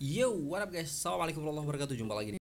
Yo, what up guys? Assalamualaikum warahmatullahi wabarakatuh. Jumpa lagi di